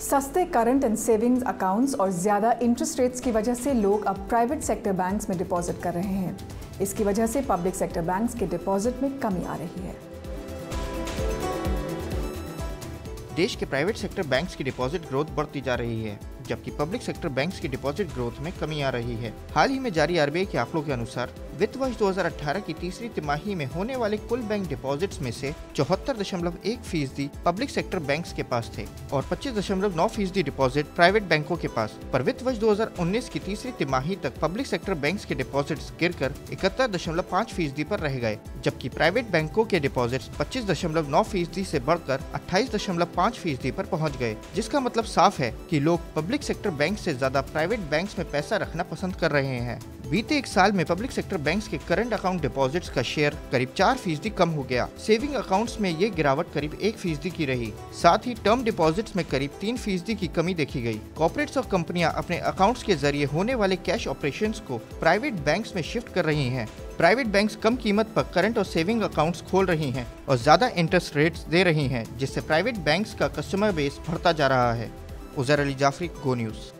सस्ते current and savings accounts और ज़्यादा इंटरेस्ट रेट्स की वजह से लोग अब प्राइवेट सेक्टर बैंक्स में डिपॉजिट कर रहे हैं। इसकी वजह से पब्लिक सेक्टर बैंक्स के डिपॉजिट में कमी आ रही है। देश के प्राइवेट सेक्टर बैंक्स की डिपॉजिट ग्रोथ बढ़ती जा रही है, जबकि पब्लिक सेक्टर बैंक्स की डिपॉजिट ग्रोथ में कमी आ रही है। हाल ही में जारी आरबीआई के आंकड़ों के अनुसार वित्त वर्ष 2018 की तीसरी तिमाही में होने वाले कुल बैंक डिपॉजिट्स में से चौहत्तर दशमलव एक फ़ीसदी पब्लिक सेक्टर बैंक्स के पास थे और पच्चीस दशमलव नौ फ़ीसदी डिपॉजिट प्राइवेट बैंकों के पास। पर वित्त वर्ष 2019 की तीसरी तिमाही तक पब्लिक सेक्टर बैंक्स के डिपॉजिट्स गिरकर इकहत्तर दशमलव पाँच फ़ीसदी पर रह गए, जबकि प्राइवेट बैंकों के डिपॉजिट्स पच्चीस दशमलव नौ फ़ीसदी ऐसी बढ़कर अट्ठाईस दशमलव पाँच फ़ीसदी पर पहुँच गए, जिसका मतलब साफ़ है कि लोग पब्लिक सेक्टर बैंक से ज़्यादा प्राइवेट बैंक में पैसा रखना पसंद कर रहे हैं। बीते एक साल में पब्लिक सेक्टर बैंक्स के करंट अकाउंट डिपॉजिट्स का शेयर करीब चार फ़ीसदी कम हो गया। सेविंग अकाउंट्स में ये गिरावट करीब एक फ़ीसदी की रही। साथ ही टर्म डिपॉजिट्स में करीब तीन फ़ीसदी की कमी देखी गई। कॉर्पोरेट्स और कंपनियाँ अपने अकाउंट्स के ज़रिए होने वाले कैश ऑपरेशन को प्राइवेट बैंक में शिफ्ट कर रही है। प्राइवेट बैंक्स कम कीमत पर करंट और सेविंग अकाउंट्स खोल रही हैं और ज़्यादा इंटरेस्ट रेट्स दे रही हैं, जिससे प्राइवेट बैंक्स का कस्टमर बेस बढ़ता जा रहा है। उजर अली जाफरी गो न्यूज़